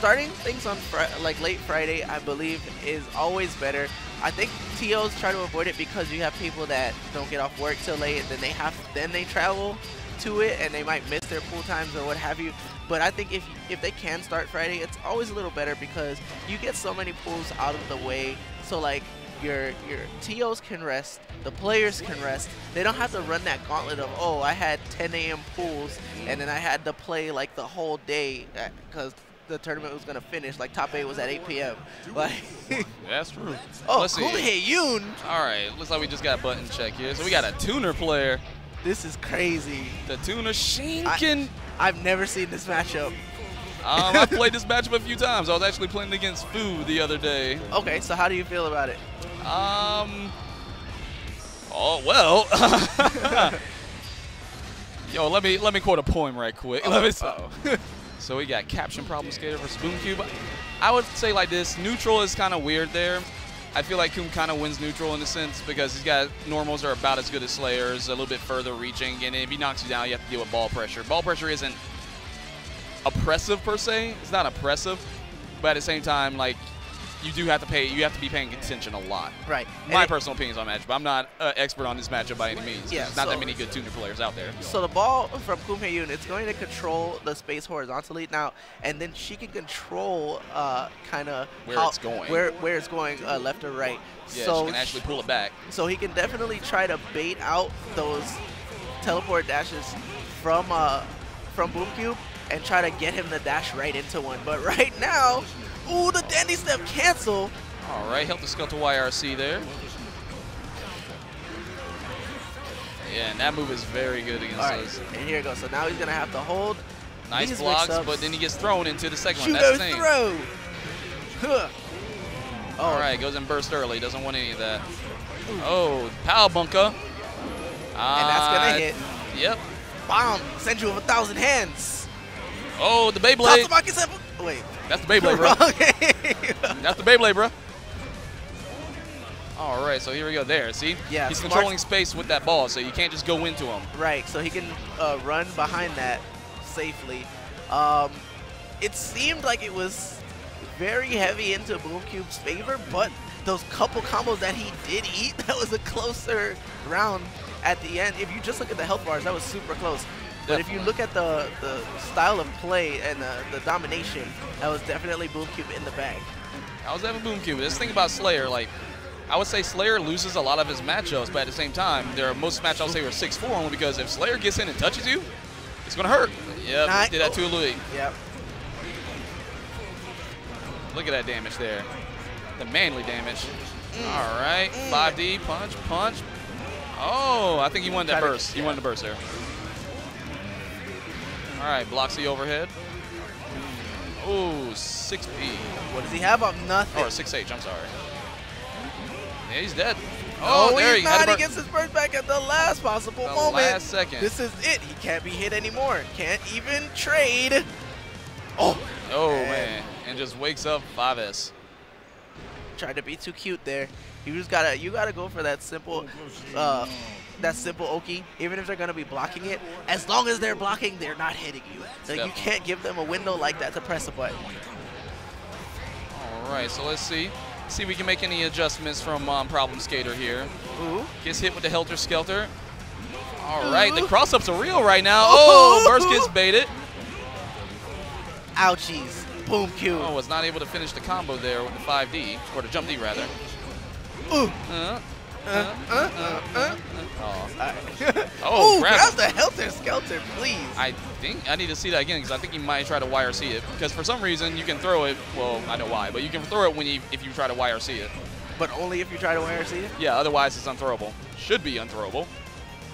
starting things on like late Friday, I believe, is always better. I think TOs try to avoid it because you have people that don't get off work till late, then they have then they travel to it and they might miss their pool times or what have you. But I think if if they can start Friday, it's always a little better because you get so many pools out of the way. So like your your TOs can rest, the players can rest. They don't have to run that gauntlet of oh I had 10 a.m. pools and then I had to play like the whole day uh, because the tournament was gonna finish. Like top eight was at 8 p.m. Like that's true. Oh, Let's see. Yoon. All right, looks like we just got a button check here. So we got a tuner player. This is crazy. The tuner Shinken. I, have never seen this matchup. Um, I played this matchup a few times. I was actually playing against Fu the other day. Okay, so how do you feel about it? Um. Oh well. Yo, let me let me quote a poem right quick. Oh, let me. Uh -oh. So we got Catpion Problem Skater versus Boom Cube. I would say like this, neutral is kind of weird there. I feel like Kum kind of wins neutral in a sense because he's got normals are about as good as Slayers, a little bit further reaching, and if he knocks you down, you have to deal with ball pressure. Ball pressure isn't oppressive per se. It's not oppressive, but at the same time, like you do have to pay. You have to be paying attention a lot. Right. My and personal opinions on matchup. But I'm not an expert on this matchup by any means. Yeah. There's not so, that many good tuner players out there. So the ball from Koom Yoon, it's going to control the space horizontally now, and then she can control uh, kind of where how, it's going, where where it's going, uh, left or right. Yeah, so she can actually pull it back. So he can definitely try to bait out those teleport dashes from uh, from Boom Cube and try to get him to dash right into one. But right now, ooh, the dandy step cancel. All right, Helter Skelter YRC there. Yeah, and that move is very good against All right, us. And here it goes. So now he's going to have to hold Nice blocks, but then he gets thrown into the second Shoot one. That's the throw. Huh. Oh. All right, goes in burst early. Doesn't want any of that. Oh, Pilebunker. And that's going to uh, hit. Yep. Bomb. Send you with a thousand hands. Oh, the Beyblade. Wait. That's the Beyblade, bro. That's the Beyblade, bro. All right, so here we go. There, see? Yeah. He's controlling space with that ball, so you can't just go into him. Right, so he can uh, run behind that safely. Um, it seemed like it was very heavy into Boom Cube's favor, but those couple combos that he did eat, that was a closer round at the end. If you just look at the health bars, that was super close. But if you look at the, the style of play and the, the domination, that was definitely Boom Cube in the bag. I was having Boom Cube. This thing about Slayer, like, I would say Slayer loses a lot of his matchups, but at the same time, there are most matchups I'll say are 6-4 only because if Slayer gets in and touches you, it's going to hurt. Yep, Nine. did that to Louis. Yep. Look at that damage there. The manly damage. Mm. All right, mm. 5D, punch, punch. Oh, I think he won that burst. He wanted the burst there. All right, blocks the overhead. Oh, 6P. What does he have up? Nothing. Or 6H, I'm sorry. Yeah, he's dead. Oh, oh there he's he not. He gets his burst back at the last possible the moment. last second. This is it. He can't be hit anymore. Can't even trade. Oh. Oh, man. man. And just wakes up 5S. Tried to be too cute there. You just gotta, you gotta go for that simple, uh, that simple Oki, even if they're going to be blocking it, as long as they're blocking, they're not hitting you. So you can't give them a window like that to press a button. All right, so let's see. See if we can make any adjustments from um, Problem Skater here. Ooh. Gets hit with the Helter Skelter. All right, the cross-ups are real right now. Oh, Burst gets baited. Ouchies. Boom Q. Oh, was not able to finish the combo there with the 5D, or the jump D rather. Ooh. Uh, uh, uh, uh, oh, oh Ooh, the Helter Skelter, please. I think I need to see that again because I think he might try to YRC it. Because for some reason you can throw it. Well, I know why, but you can throw it when you if you try to YRC it. But only if you try to YRC it. Yeah, otherwise it's unthrowable. Should be unthrowable.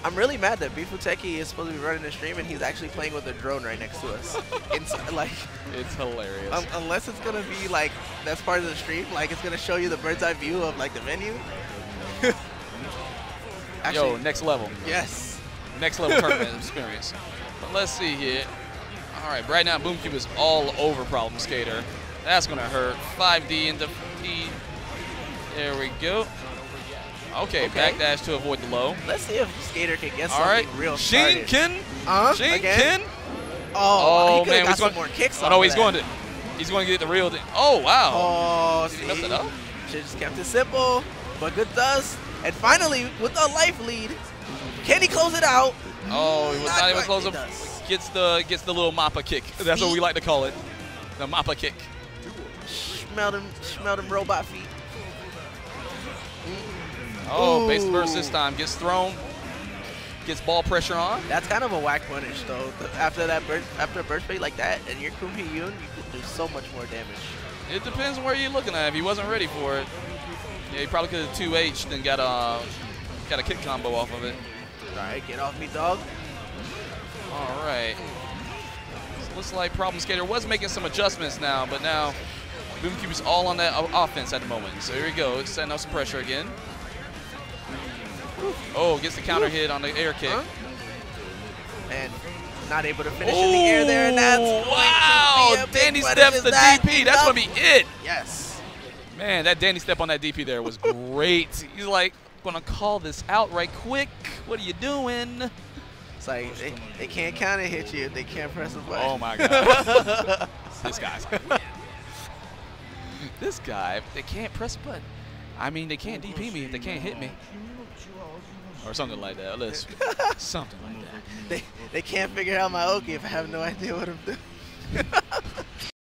I'm really mad that Bifuteki is supposed to be running the stream and he's actually playing with a drone right next to us. it's like it's hilarious. Um, unless it's gonna be like that's part of the stream, like it's gonna show you the bird's eye view of like the venue. Actually, Yo, next level. Yes. Next level tournament experience. But let's see here. All right, right now Boom Cube is all over Problem Skater. That's going to hurt. 5D into E. There we go. Okay, okay, backdash to avoid the low. Let's see if Skater can get something All right. real Shinken. Uh, Shinken. Oh, oh man, got some more kicks Oh, no, he's that. going to. He's going to get the real thing. Oh, wow. Oh, Did see? he mess it up? Should just kept it simple, but good does. And finally, with a life lead, can he close it out? Oh, he was Not not, even close He Gets the gets the little mappa kick. That's what we like to call it. The mappa kick. Smell them, smell them robot feet. Oh, base Ooh. burst this time. Gets thrown. Gets ball pressure on. That's kind of a whack punish, though. After that burst, after a burst fade like that, and you're Yoon, you can do so much more damage. It depends where you're looking at. If he wasn't ready for it, yeah, he probably could have 2H then got a got a kick combo off of it. All right, get off me, dog. All right. So looks like Problem Skater was making some adjustments now, but now Boom Cube is all on that offense at the moment. So here we go, it's setting up some pressure again. Oh, gets the counter hit on the air kick. Huh? And not able to finish in the air there, and that's going wow! to be a big Dandy steps the that DP. That's gonna be it. Yes. Man, that Dandy step on that DP there was great. He's like, gonna call this out right quick. What are you doing? It's like they, they can't counter hit you if they can't press the button. Oh my god. this guy's. this guy, they can't press a button. I mean, they can't DP me if they can't hit me. Or something like that. Let's, something like that. they, they can't figure out my Oki if I have no idea what I'm doing.